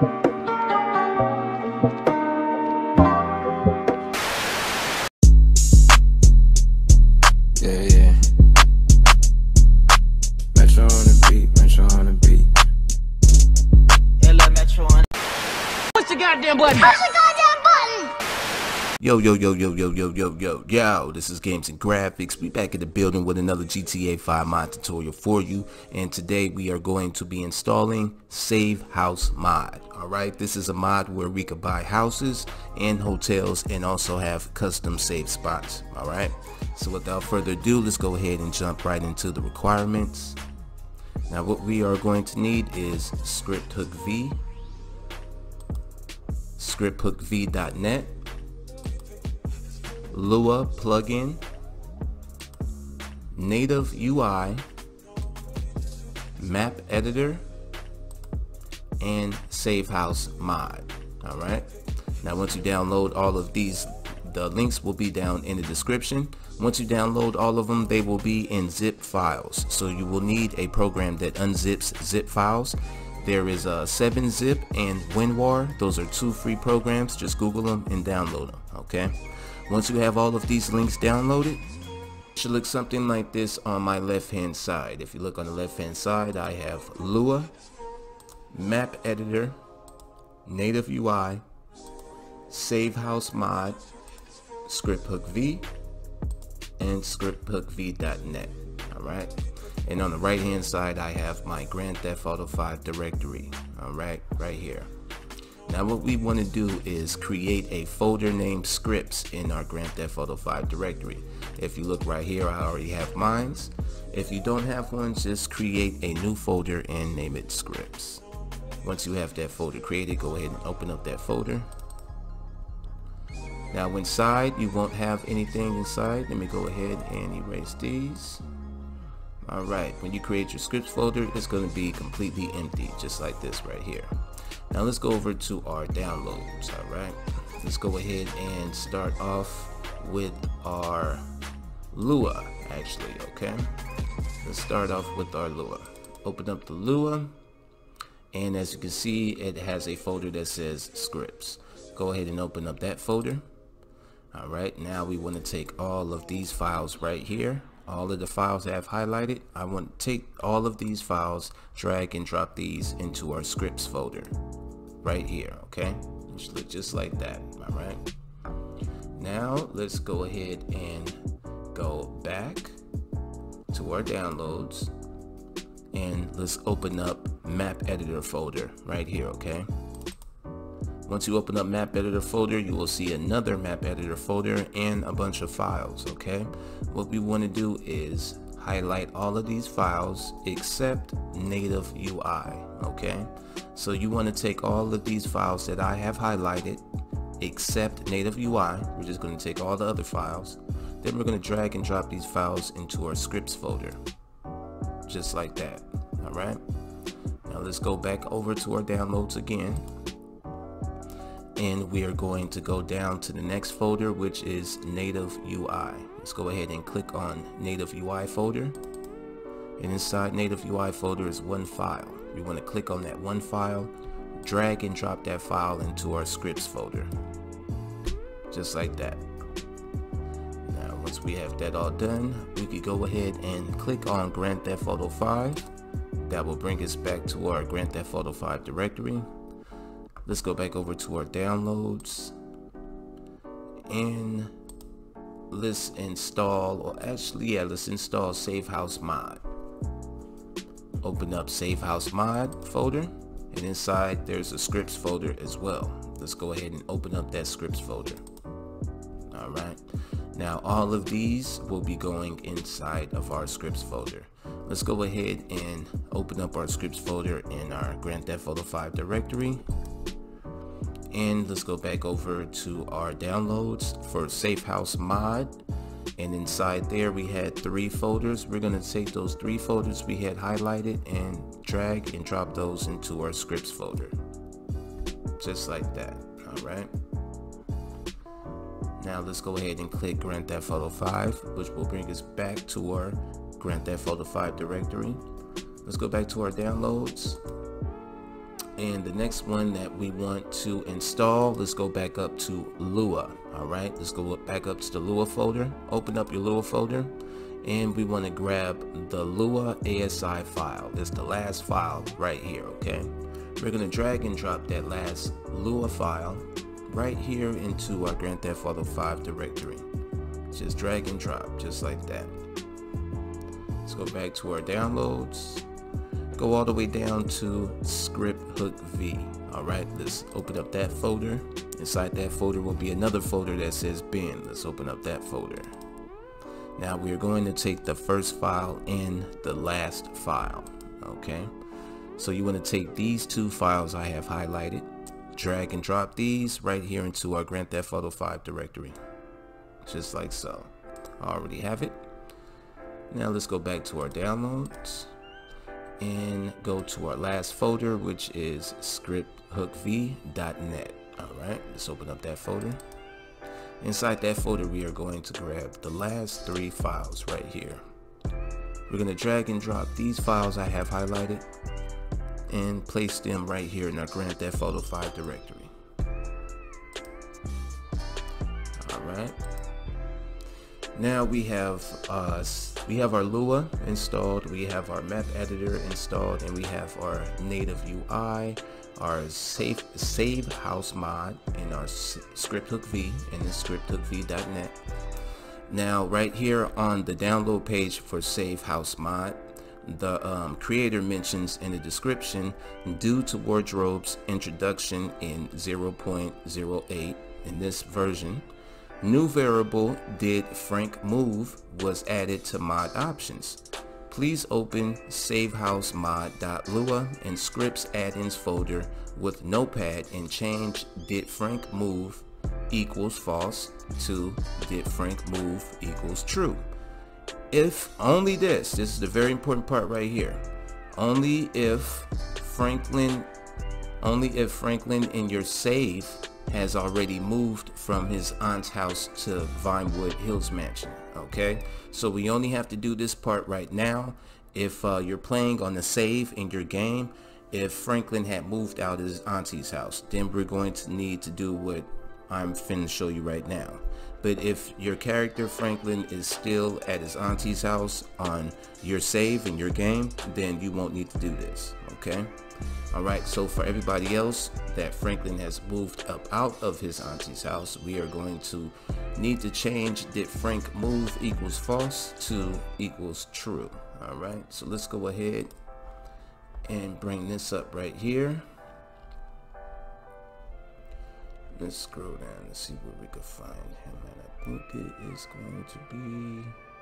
thank you. Yo, yo, yo, yo, yo, yo, yo, yo, yo, this is Games and Graphics. We back in the building with another GTA 5 mod tutorial for you. And today we are going to be installing Save House Mod. Alright, this is a mod where we could buy houses and hotels and also have custom save spots. Alright, so without further ado, let's go ahead and jump right into the requirements. Now what we are going to need is Script Hook V, scripthookv.net, Lua plugin, native UI, map editor, and save house mod. All right. Now, once you download all of these, the links will be down in the description. Once you download all of them, they will be in zip files. So you will need a program that unzips zip files. There is a 7-zip and WinRAR. Those are two free programs. Just Google them and download them. Okay. Once you have all of these links downloaded, it should look something like this on my left hand side. If you look on the left hand side, I have Lua, Map Editor, Native UI, Save House Mod, Script Hook V, and scripthookv.net. Alright. And on the right hand side, I have my Grand Theft Auto 5 directory. Alright, right here. Now what we want to do is create a folder named scripts in our Grand Theft Auto 5 directory. If you look right here, I already have mines. If you don't have one, just create a new folder and name it scripts. Once you have that folder created, go ahead and open up that folder. Now inside, you won't have anything inside. Let me go ahead and erase these. Alright, when you create your scripts folder, it's going to be completely empty, just like this right here. Now let's go over to our downloads, alright? Let's go ahead and start off with our Lua, actually, okay? Let's start off with our Lua. Open up the Lua, and as you can see, it has a folder that says scripts. Go ahead and open up that folder. Alright, now we want to take all of these files right here all of the files that I've highlighted I want to take all of these files drag and drop these into our scripts folder right here okay? Just look just like that all right? Now let's go ahead and go back to our downloads and let's open up map editor folder right here okay? Once you open up map editor folder, you will see another map editor folder and a bunch of files, okay? What we want to do is highlight all of these files except native UI, okay? So you want to take all of these files that I have highlighted except native UI. We're just going to take all the other files. Then we're going to drag and drop these files into our scripts folder. Just like that, all right? Now let's go back over to our downloads again and we are going to go down to the next folder which is native UI let's go ahead and click on native UI folder and inside native UI folder is one file we want to click on that one file drag and drop that file into our scripts folder. Just like that. Now once we have that all done we can go ahead and click on Grand Theft Auto 5 that will bring us back to our Grand Theft Auto 5 directory. Let's go back over to our downloads. And let's install or actually yeah let's install save house mod open up save house mod folder and inside there's a scripts folder as well. Let's go ahead and open up that scripts folder. All right now all of these will be going inside of our scripts folder. Let's go ahead and open up our scripts folder in our Grand Theft Auto 5 directory. And let's go back over to our downloads for safe house mod and inside there we had three folders. We're going to take those three folders we had highlighted and drag and drop those into our scripts folder. Just like that all right now let's go ahead and click Grand Theft Auto 5 which will bring us back to our Grand Theft Auto 5 directory. Let's go back to our downloads. And the next one that we want to install let's go back up to Lua all right let's go back up to the Lua folder. Open up your Lua folder and we want to grab the Lua ASI file. It's the last file right here okay? We're gonna drag and drop that last Lua file right here into our Grand Theft Auto 5 directory. Just drag and drop just like that. Let's go back to our downloads. Go all the way down to script hook V. Alright, let's open up that folder. Inside that folder will be another folder that says bin. Let's open up that folder. Now we are going to take the first file and the last file. Okay, so you want to take these two files I have highlighted, drag and drop these right here into our Grand Theft Auto 5 directory. Just like so. I already have it. Now let's go back to our downloads and go to our last folder which is scripthookv.net alright let's open up that folder. Inside that folder we are going to grab the last three files right here. We're going to drag and drop these files I have highlighted and place them right here in our Grand Theft Auto 5 directory. Alright. Now we have uh, we have our Lua installed, we have our map editor installed, and we have our native UI, our safe save house mod, in our script hook V and the script hook scripthookv.net. Now right here on the download page for save house mod, the um, creator mentions in the description due to wardrobe's introduction in 0.08 in this version New variable did frank move was added to mod options. Please open savehousemod.lua and scripts add-ins folder with notepad and change did frank move equals false to did frank move equals true. If only this, this is the very important part right here. Only if Franklin, only if Franklin in your save has already moved from his aunt's house to Vinewood Hills Mansion. Okay, so we only have to do this part right now. If uh, you're playing on the save in your game, if Franklin had moved out of his auntie's house, then we're going to need to do what I'm finna show you right now. But if your character Franklin is still at his auntie's house on your save in your game, then you won't need to do this, okay? Alright, so for everybody else that Franklin has moved up out of his auntie's house, we are going to need to change did Frank move equals false to equals true. Alright, so let's go ahead and bring this up right here. Let's scroll down and see where we can find him. And I think it is going to be...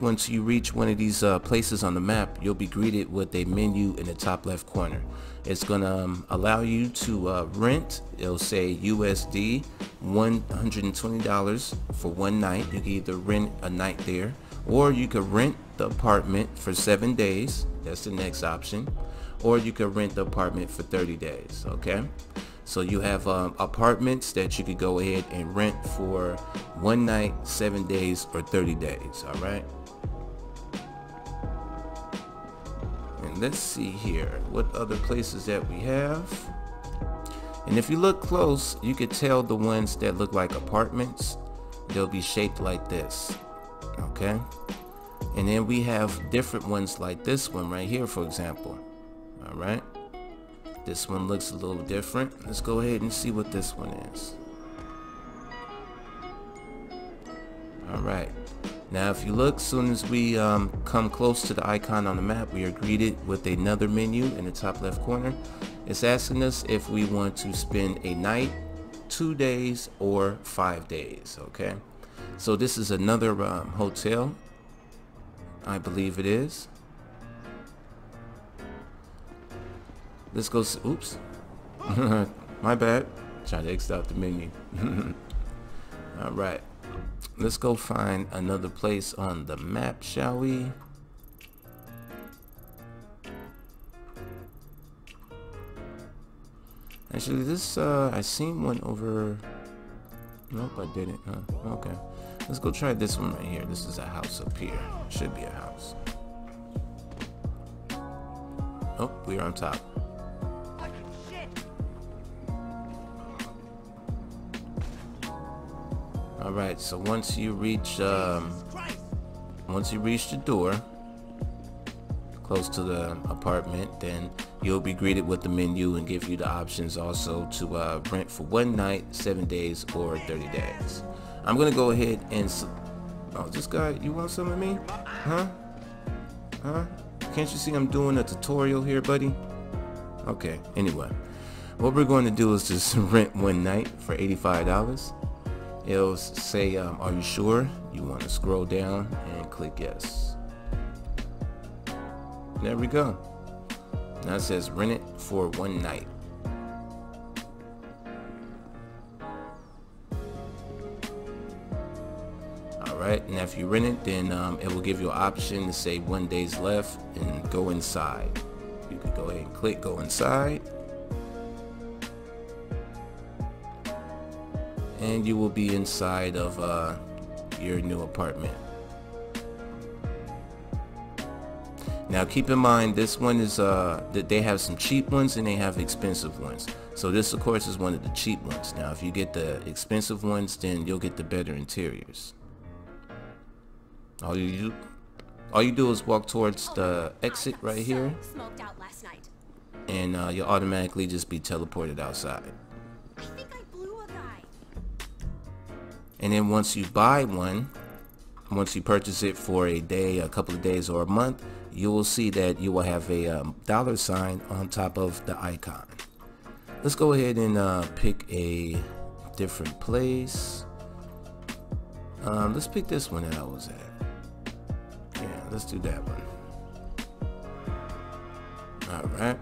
Once you reach one of these uh, places on the map, you'll be greeted with a menu in the top left corner. It's going to um, allow you to uh, rent. It'll say USD $120 for one night. You can either rent a night there or you could rent the apartment for seven days. That's the next option. Or you could rent the apartment for 30 days. Okay. So you have um, apartments that you could go ahead and rent for one night, seven days, or 30 days. All right. Let's see here what other places that we have. And if you look close, you could tell the ones that look like apartments, they'll be shaped like this. Okay. And then we have different ones like this one right here, for example. All right. This one looks a little different. Let's go ahead and see what this one is. Alright. Now if you look, soon as we um, come close to the icon on the map, we are greeted with another menu in the top left corner. It's asking us if we want to spend a night, two days, or five days, okay? So this is another um, hotel. I believe it is. Let's go. Oops. My bad. Trying to exit out the menu. All right. Let's go find another place on the map, shall we? Actually, this, uh, I seen one over... Nope, I didn't. Huh? Okay. Let's go try this one right here. This is a house up here. Should be a house. Oh, we're on top. All right, so once you reach, um, once you reach the door, close to the apartment, then you'll be greeted with the menu and give you the options also to uh, rent for one night, seven days, or 30 days. I'm gonna go ahead and, oh, this guy, you want some of me? Huh? Huh? Can't you see I'm doing a tutorial here, buddy? Okay, anyway. What we're going to do is just rent one night for $85 it'll say um, are you sure? You want to scroll down and click yes. There we go. Now it says rent it for one night. Alright and if you rent it then um, it will give you an option to say one day's left and go inside. You can go ahead and click go inside and you will be inside of uh, your new apartment. Now keep in mind this one is uh, that they have some cheap ones and they have expensive ones. So this of course is one of the cheap ones. Now if you get the expensive ones then you'll get the better interiors. All you do, all you do is walk towards the exit right here and uh, you'll automatically just be teleported outside. And then once you buy one, once you purchase it for a day, a couple of days, or a month, you will see that you will have a um, dollar sign on top of the icon. Let's go ahead and uh, pick a different place. Um, let's pick this one that I was at. Yeah, let's do that one. Alright.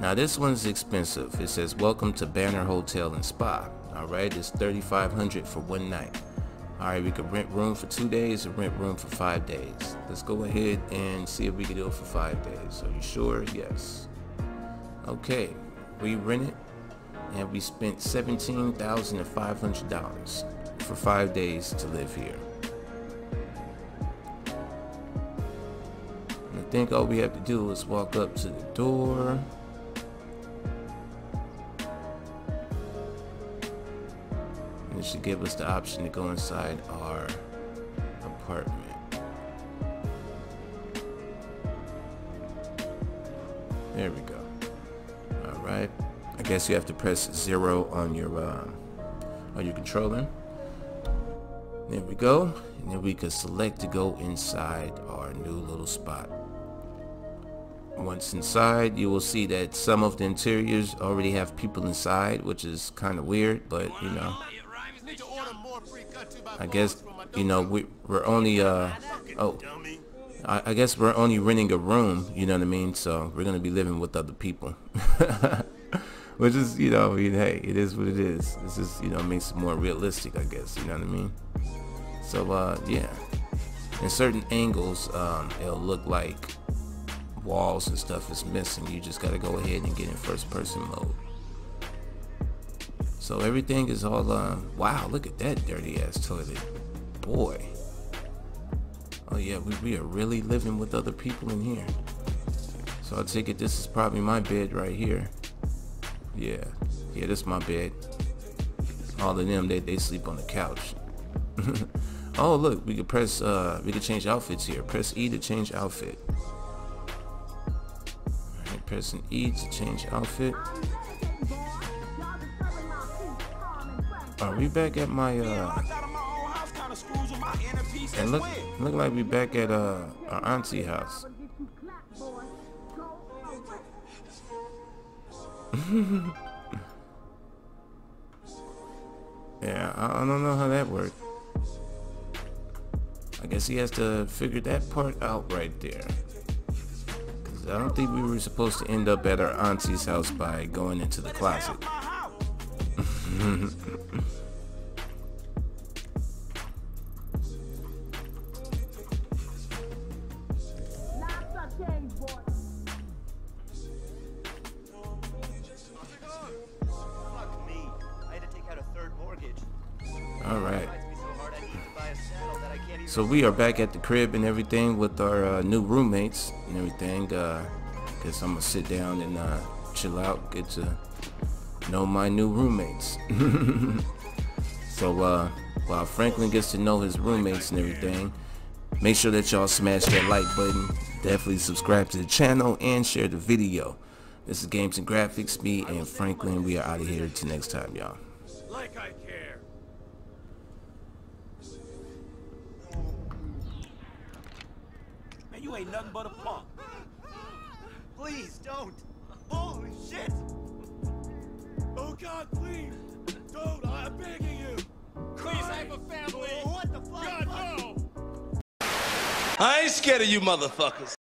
Now this one's expensive. It says, welcome to Banner Hotel and Spa. Alright, it's 3500 for one night. Alright, we could rent room for two days or rent room for five days. Let's go ahead and see if we can do it for five days. Are you sure? Yes. Okay, we rented and we spent $17,500 for five days to live here. I think all we have to do is walk up to the door. Should give us the option to go inside our apartment. There we go. All right. I guess you have to press zero on your um, on your controller. There we go. And then we can select to go inside our new little spot. Once inside, you will see that some of the interiors already have people inside, which is kind of weird, but you know. I guess, you know, we, we're only, uh, oh, I, I guess we're only renting a room, you know what I mean? So we're going to be living with other people. Which is, you know, I mean, hey, it is what it is. This is, you know, makes it more realistic, I guess, you know what I mean? So, uh, yeah. In certain angles, um, it'll look like walls and stuff is missing. You just got to go ahead and get in first person mode. So everything is all, uh, wow, look at that dirty ass toilet. Boy. Oh yeah, we, we are really living with other people in here. So I take it this is probably my bed right here. Yeah, yeah, this is my bed. All of them, they, they sleep on the couch. oh look, we can press, uh, we can change outfits here. Press E to change outfit. Alright, pressing E to change outfit. Are we back at my, uh, and look, look like we back at uh, our auntie house. yeah, I, I don't know how that worked. I guess he has to figure that part out right there. Cause I don't think we were supposed to end up at our auntie's house by going into the closet. So we are back at the crib and everything with our uh, new roommates and everything. Uh, Cause I'm gonna sit down and uh, chill out, get to know my new roommates. so uh, while Franklin gets to know his roommates and everything, make sure that y'all smash that like button. Definitely subscribe to the channel and share the video. This is Games and Graphics, me and Franklin. We are out of here. Till next time, y'all. Like I care. You ain't nothing but a punk. Please don't. Holy shit. Oh God, please. Don't, I'm begging you. Please, I have a family. What the fuck? God, no. I ain't scared of you motherfuckers.